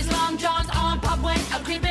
his long johns on, pop went a creeping.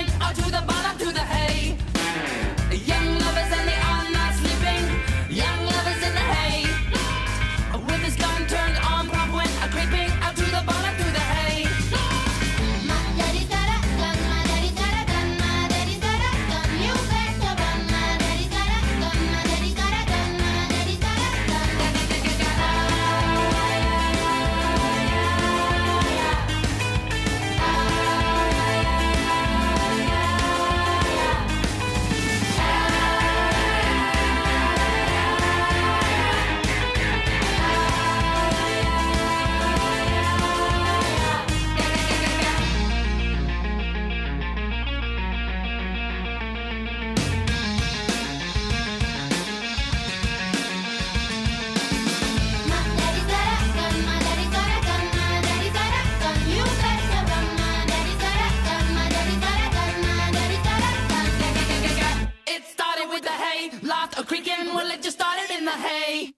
hay, loft a creaking, well it just started in the hay.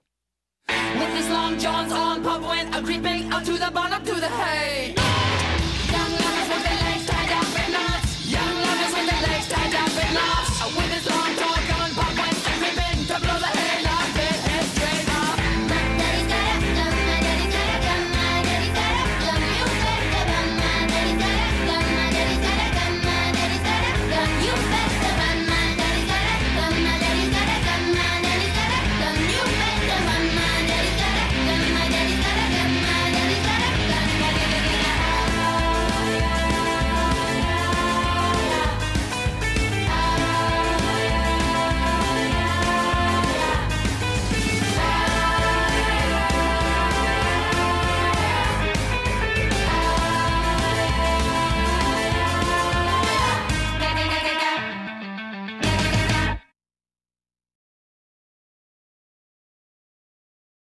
With his long johns on, pop went a creeping out to the bottom to the hay.